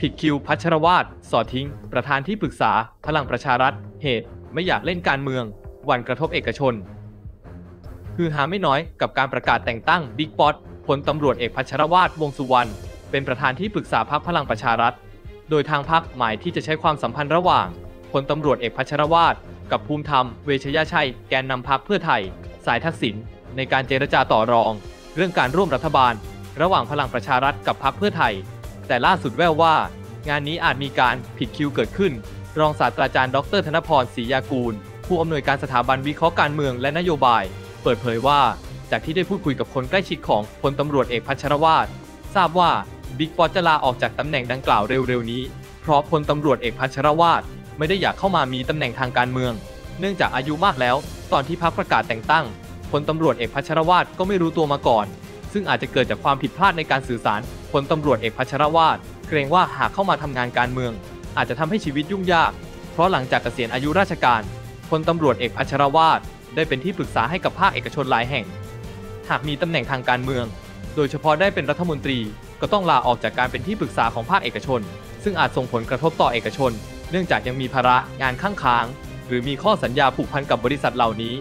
ผิดคิวพัชรวาทสอดทิ้ง ประธานที่ปรึกษา พลังประชารัฐ เหตุ ไม่อยากเล่นการเมืองหวันกระทบเอกชน คือหาไม่น้อยกับการประกาศแต่งตั้งบิ๊กป๊อตพลตำรวจเอกพัชรวาทวงสุวรรณเป็นประธานที่ปรึกษาพรรคพลังประชารัฐ โดยทางพรรคหมายที่จะใช้ความสัมพันธ์ระหว่างพลตำรวจเอกพัชรวาทกับภูมิธรรม เวชยชัย แกนนำพรรคเพื่อไทย สายทักษิณในการเจรจาต่อรอง เรื่องการร่วมรัฐบาล ระหว่างพลังประชารัฐกับพรรคเพื่อไทย แต่ล่าสุดแว่วว่า งานนี้อาจมีการผิดคิวเกิดขึ้น รองศาสตราจารย์ดรธนพรศรียากูล ผู้อำนวยการสถาบันวิเคราะห์การเมืองและนโยบาย เปิดเผยว่า จากที่ได้พูดคุยกับคนใกล้ชิดของพลตำรวจเอกพัชรวาททราบว่าบิ๊กปอจะลาออกจากตำแหน่งดังกล่าวเร็วๆนี้ เพราะพลตำรวจเอกพัชรวาทไม่ได้อยากเข้ามามีตำแหน่งทางการเมือง เนื่องจากอายุมากแล้ว ตอนที่พรรคประกาศแต่งตั้งพลตำรวจเอกพัชรวาทก็ไม่รู้ตัวมาก่อน ซึ่งอาจจะเกิดจากความผิดพลาดในการสื่อสารพลตำรวจเอกพัชรวาทเกรงว่าหากเข้ามาทำงานการเมือง อาจจะทำให้ชีวิตยุ่งยาก เพราะหลังจากเกษียณอายุราชการพลตำรวจเอกพัชรวาทได้เป็นที่ปรึกษาให้กับภาคเอกชนหลายแห่ง หากมีตำแหน่งทางการเมือง โดยเฉพาะได้เป็นรัฐมนตรีก็ต้องลาออกจากการเป็นที่ปรึกษาของภาคเอกชน ซึ่งอาจส่งผลกระทบต่อเอกชน เนื่องจากยังมีภาระงานข้างค้าง หรือมีข้อสัญญาผูกพันกับบริษัทเหล่านี้